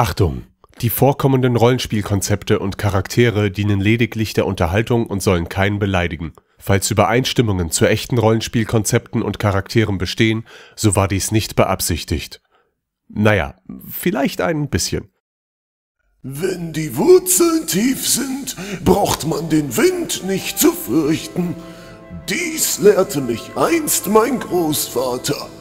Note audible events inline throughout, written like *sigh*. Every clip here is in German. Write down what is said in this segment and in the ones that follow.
Achtung! Die vorkommenden Rollenspielkonzepte und Charaktere dienen lediglich der Unterhaltung und sollen keinen beleidigen. Falls Übereinstimmungen zu echten Rollenspielkonzepten und Charakteren bestehen, so war dies nicht beabsichtigt. Naja, vielleicht ein bisschen. Wenn die Wurzeln tief sind, braucht man den Wind nicht zu fürchten. Dies lehrte mich einst mein Großvater.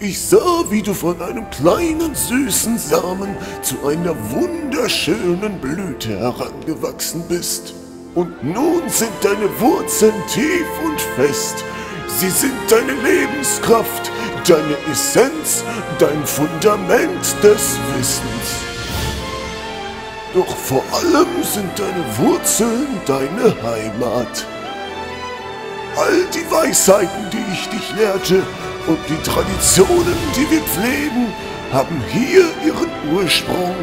Ich sah, wie du von einem kleinen süßen Samen zu einer wunderschönen Blüte herangewachsen bist. Und nun sind deine Wurzeln tief und fest. Sie sind deine Lebenskraft, deine Essenz, dein Fundament des Wissens. Doch vor allem sind deine Wurzeln deine Heimat. All die Weisheiten, die ich dich lehrte, und die Traditionen, die wir pflegen, haben hier ihren Ursprung.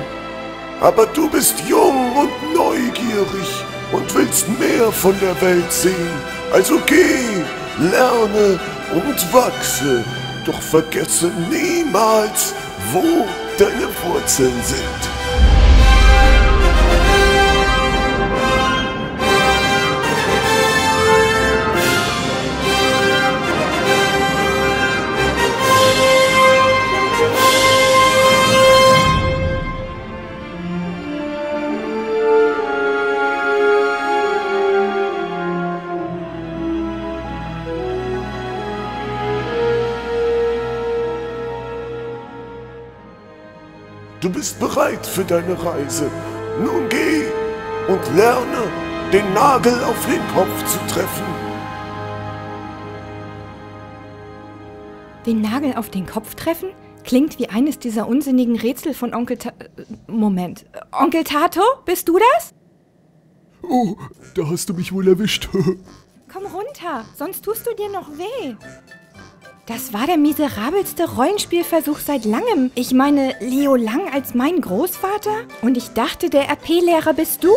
Aber du bist jung und neugierig und willst mehr von der Welt sehen. Also geh, lerne und wachse, doch vergesse niemals, wo deine Wurzeln sind. Bist bereit für deine Reise. Nun geh und lerne, den Nagel auf den Kopf zu treffen. Den Nagel auf den Kopf treffen? Klingt wie eines dieser unsinnigen Rätsel von Onkel Ta Moment. Onkel Tato, bist du das? Oh, da hast du mich wohl erwischt. *laughs* Komm runter, sonst tust du dir noch weh. Das war der miserabelste Rollenspielversuch seit langem. Ich meine, Leo Lang als mein Großvater? Und ich dachte, der RP-Lehrer bist du.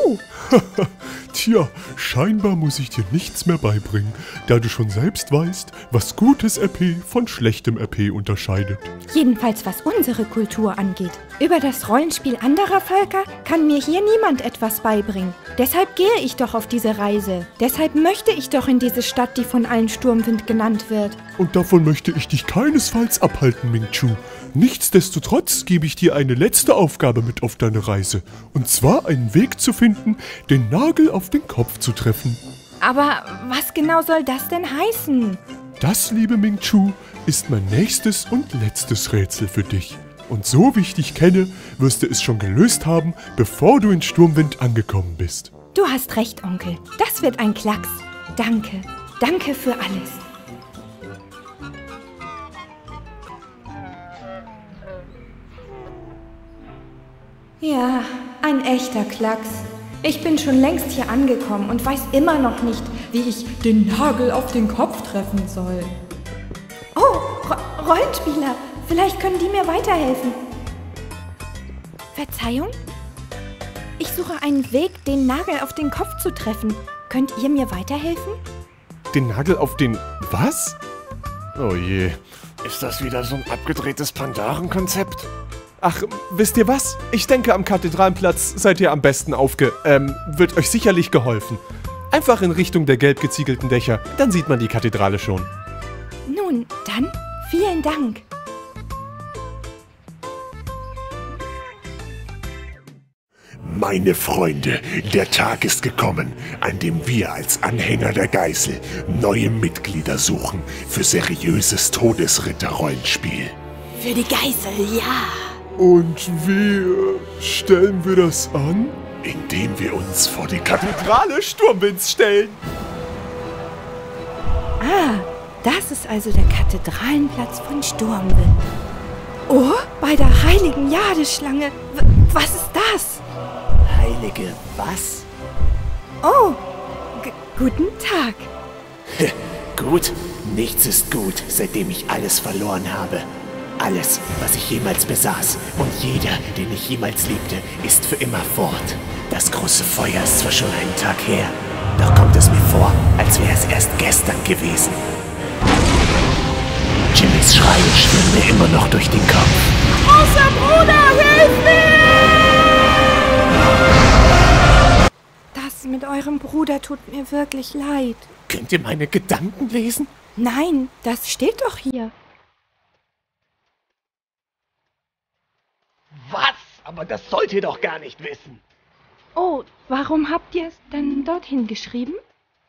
*laughs* Tja, scheinbar muss ich dir nichts mehr beibringen, da du schon selbst weißt, was gutes RP von schlechtem RP unterscheidet. Jedenfalls was unsere Kultur angeht. Über das Rollenspiel anderer Völker kann mir hier niemand etwas beibringen. Deshalb gehe ich doch auf diese Reise. Deshalb möchte ich doch in diese Stadt, die von allen Sturmwind genannt wird. Und davon möchte ich dich keinesfalls abhalten, Ming Chu. Nichtsdestotrotz gebe ich dir eine letzte Aufgabe mit auf deine Reise. Und zwar einen Weg zu finden, den Nagel auf den Kopf zu treffen. Aber was genau soll das denn heißen? Das, liebe Ming Chu, ist mein nächstes und letztes Rätsel für dich. Und so wie ich dich kenne, wirst du es schon gelöst haben, bevor du in Sturmwind angekommen bist. Du hast recht, Onkel. Das wird ein Klacks. Danke. Danke für alles. Ja, ein echter Klacks. Ich bin schon längst hier angekommen und weiß immer noch nicht, wie ich den Nagel auf den Kopf treffen soll. Oh, Ro Rollenspieler, vielleicht können die mir weiterhelfen. Verzeihung? Ich suche einen Weg, den Nagel auf den Kopf zu treffen. Könnt ihr mir weiterhelfen? Den Nagel auf den... was? Oh je. Ist das wieder so ein abgedrehtes Pandaren-Konzept? Ach, wisst ihr was? Ich denke, am Kathedralenplatz seid ihr am besten aufge... Ähm, wird euch sicherlich geholfen. Einfach in Richtung der gelb geziegelten Dächer, dann sieht man die Kathedrale schon. Nun, dann vielen Dank. Meine Freunde, der Tag ist gekommen, an dem wir als Anhänger der Geißel neue Mitglieder suchen für seriöses Todesritter-Rollenspiel. Für die Geißel, ja. Und wie stellen wir das an? Indem wir uns vor die Kathedrale Sturmwinds stellen. Ah, das ist also der Kathedralenplatz von Sturmwind. Oh, bei der heiligen Jadeschlange. W was ist das? Heilige was? Oh, guten Tag. *laughs* gut, nichts ist gut, seitdem ich alles verloren habe. Alles, was ich jemals besaß und jeder, den ich jemals liebte, ist für immer fort. Das große Feuer ist zwar schon einen Tag her, doch kommt es mir vor, als wäre es erst gestern gewesen. Jimmys Schreie schwirren mir immer noch durch den Kopf. Großer Bruder, hilf mir! Das mit eurem Bruder tut mir wirklich leid. Könnt ihr meine Gedanken lesen? Nein, das steht doch hier. Was? Aber das sollt ihr doch gar nicht wissen. Oh, warum habt ihr es denn dorthin geschrieben?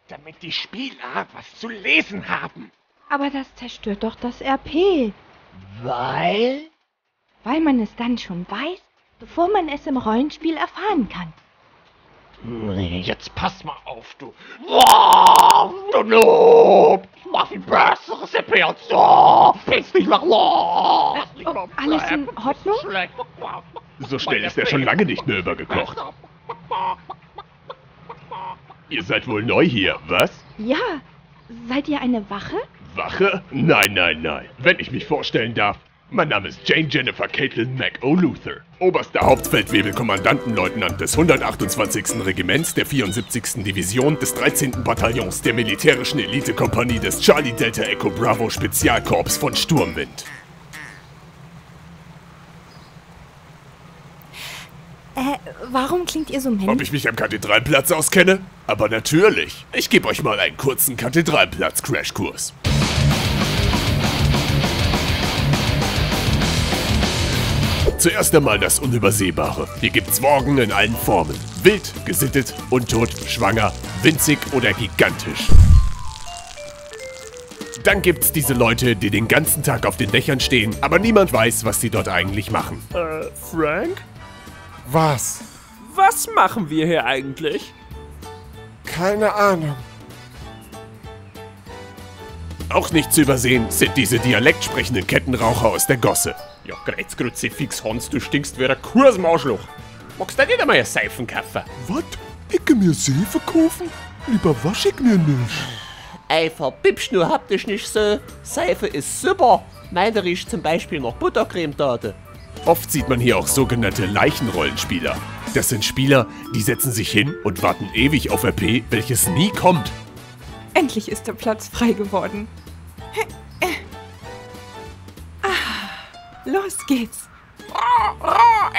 Damit die Spieler was zu lesen haben. Aber das zerstört doch das RP. Weil? Weil man es dann schon weiß, bevor man es im Rollenspiel erfahren kann. Jetzt pass mal auf, du. Oh, du Noob! Mach viel besseres RP als du! Piss dich mal los! Alles in Ordnung? So schnell ist er schon lange nicht mehr übergekocht. Ihr seid wohl neu hier, was? Ja, seid ihr eine Wache? Wache? Nein, nein, nein. Wenn ich mich vorstellen darf. Mein Name ist Jane Jennifer Caitlin McO'Luther, oberster Hauptfeldwebelkommandantleutnant des 128. Regiments der 74. Division des 13. Bataillons der militärischen Elitekompanie des Charlie Delta Echo Bravo Spezialkorps von Sturmwind. Äh, warum klingt ihr so Ob männlich? ich mich am Kathedralplatz auskenne? Aber natürlich. Ich gebe euch mal einen kurzen Kathedralplatz-Crashkurs. Zuerst einmal das Unübersehbare. Hier gibt's Worgen in allen Formen. Wild, gesittet, untot, schwanger, winzig oder gigantisch. Dann gibt's diese Leute, die den ganzen Tag auf den Dächern stehen, aber niemand weiß, was sie dort eigentlich machen. Äh, Frank? Was? Was machen wir hier eigentlich? Keine Ahnung. Auch nicht zu übersehen sind diese dialektsprechenden Kettenraucher aus der Gosse. Ja, Kreuzkruzifix Hans, du stinkst wie ein Kurs im Arschloch. Magst du nicht einmal eine Seifen kaufen? Was? Ich kann mir Seife kaufen? Lieber wasch ich mir nicht. Ey, verbiebst nur habt ihr nicht so. Seife ist super. Meine riecht zum Beispiel noch Buttercreme-Date. Oft sieht man hier auch sogenannte Leichenrollenspieler. Das sind Spieler, die setzen sich hin und warten ewig auf RP, welches nie kommt. Endlich ist der Platz frei geworden. Ah, los geht's.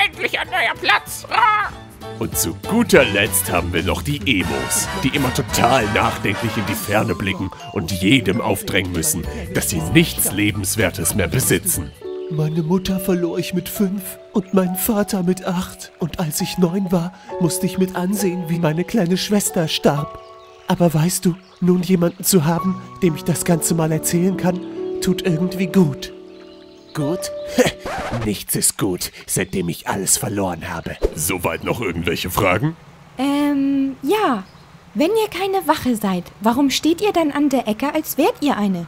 endlich ein neuer Platz! Ah. Und zu guter Letzt haben wir noch die Emos, die immer total nachdenklich in die Ferne blicken und jedem aufdrängen müssen, dass sie nichts Lebenswertes mehr besitzen. Meine Mutter verlor ich mit fünf und meinen Vater mit acht. Und als ich neun war, musste ich mit ansehen, wie meine kleine Schwester starb. Aber weißt du, nun jemanden zu haben, dem ich das Ganze mal erzählen kann, tut irgendwie gut. Gut? *laughs* Nichts ist gut, seitdem ich alles verloren habe. Soweit noch irgendwelche Fragen? Ähm, ja. Wenn ihr keine Wache seid, warum steht ihr dann an der Ecke, als wärt ihr eine?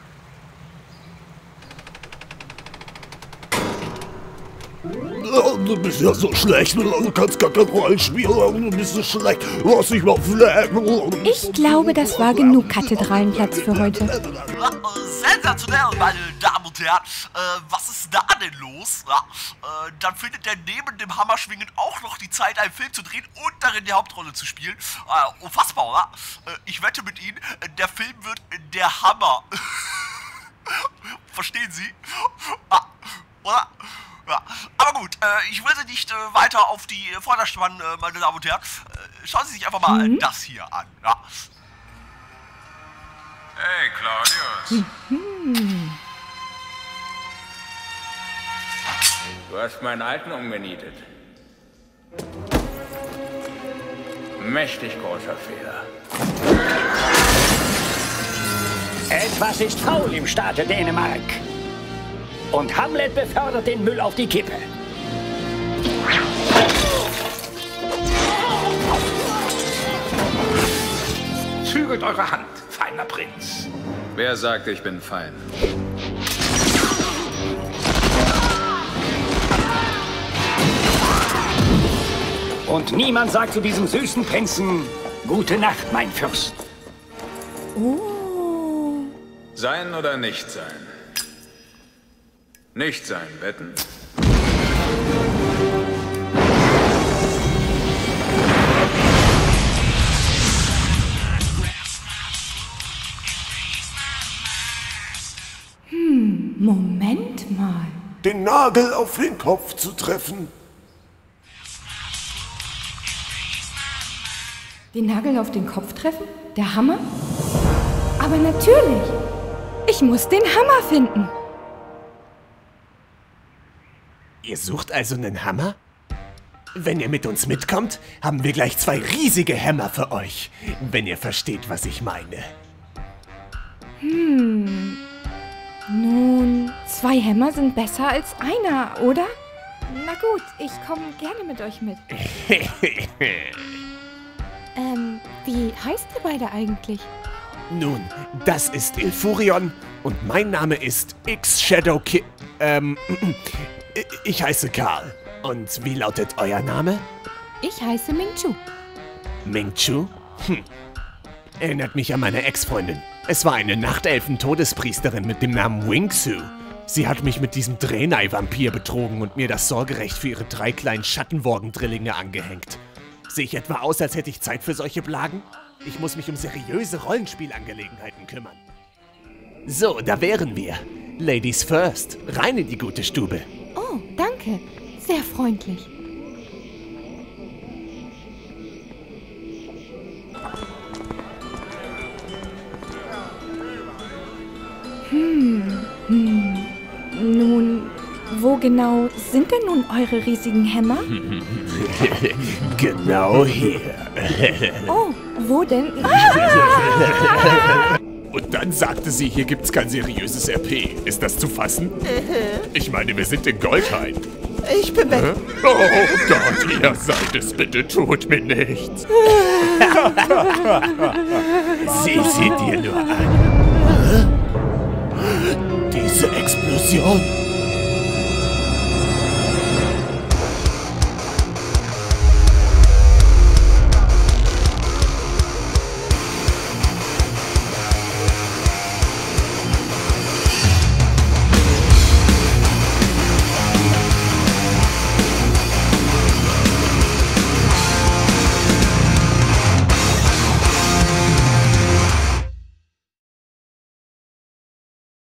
Du bist ja so schlecht, du kannst gar kein Rollenspiel, du bist so schlecht. Lass dich mal flecken. Ich glaube, das war genug Kathedralenplatz für heute. Sensationell, meine Damen und Herren. Äh, was ist da denn los? Ja, äh, dann findet er neben dem Hammerschwingen auch noch die Zeit, einen Film zu drehen und darin die Hauptrolle zu spielen. Äh, unfassbar, oder? Äh, ich wette mit Ihnen, der Film wird der Hammer. *laughs* Verstehen Sie? Ah, oder? Ja. Aber gut, äh, ich will Sie nicht äh, weiter auf die Vordermann, spannen, äh, meine Damen und Herren. Äh, schauen Sie sich einfach mal äh, das hier an. Ja. Hey, Claudius. Du hast meinen Alten umgenietet. Mächtig großer Fehler. Etwas ist faul im Staate Dänemark. Und Hamlet befördert den Müll auf die Kippe. Zügelt eure Hand, feiner Prinz. Wer sagt, ich bin fein? Und niemand sagt zu diesem süßen Prinzen, Gute Nacht, mein Fürst. Oh. Sein oder nicht sein? Nicht sein, wetten? Moment mal. Den Nagel auf den Kopf zu treffen. Den Nagel auf den Kopf treffen? Der Hammer? Aber natürlich! Ich muss den Hammer finden! Ihr sucht also einen Hammer? Wenn ihr mit uns mitkommt, haben wir gleich zwei riesige Hämmer für euch. Wenn ihr versteht, was ich meine. Hm. Nun, zwei Hämmer sind besser als einer, oder? Na gut, ich komme gerne mit euch mit. *laughs* Ähm, wie heißt ihr beide eigentlich? Nun, das ist Ilfurion und mein Name ist X-Shadow Ki... Ähm, *clears throat* ich heiße Karl. Und wie lautet euer Name? Ich heiße Ming Chu. Ming Chu? Hm. Erinnert mich an meine Ex-Freundin. Es war eine Nachtelfen-Todespriesterin mit dem Namen Wingsu. Sie hat mich mit diesem Draenei-Vampir betrogen und mir das Sorgerecht für ihre drei kleinen Schattenworgen-Drillinge angehängt. Sehe ich etwa aus, als hätte ich Zeit für solche Blagen? Ich muss mich um seriöse Rollenspielangelegenheiten kümmern. So, da wären wir. Ladies first. Rein in die gute Stube. Oh, danke. Sehr freundlich. Hm, hm. Nun, wo genau sind denn nun eure riesigen Hämmer? *laughs* genau hier. Oh, wo denn? Und *laughs* dann sagte sie, hier gibt's kein seriöses RP. Ist das zu fassen? Ich meine, wir sind in Goldhain. Ich bin weg. Oh Gott, ihr seid es, bitte tut mir nichts. Sieh sie dir nur an. Diese Explosion.